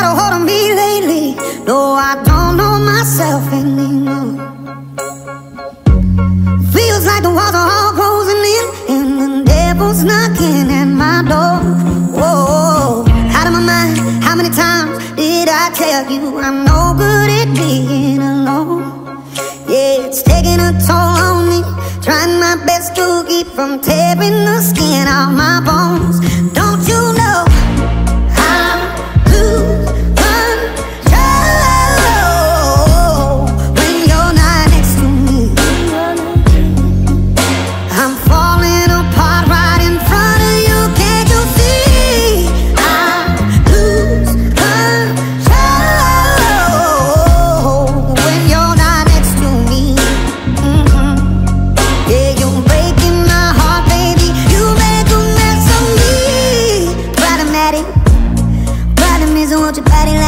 got a hold of me lately. No, I don't know myself anymore. Feels like the walls are all closing in, and the devil's knocking at my door. Whoa, out of my mind. How many times did I tell you I'm no good at being alone? Yeah, it's taking a toll on me. Trying my best to keep from tearing the skin off my bones.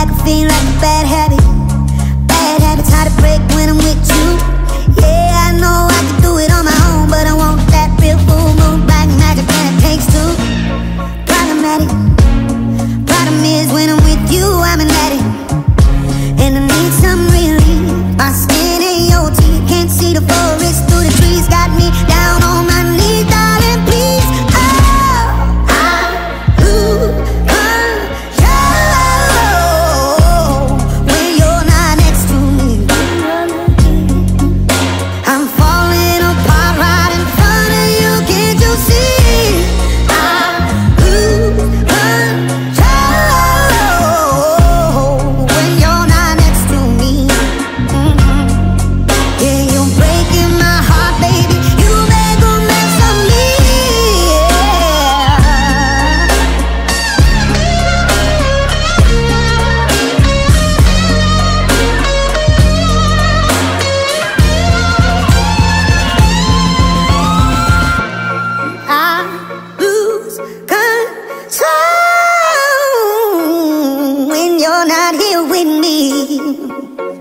like a fiend, like a bad habit.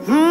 Mm.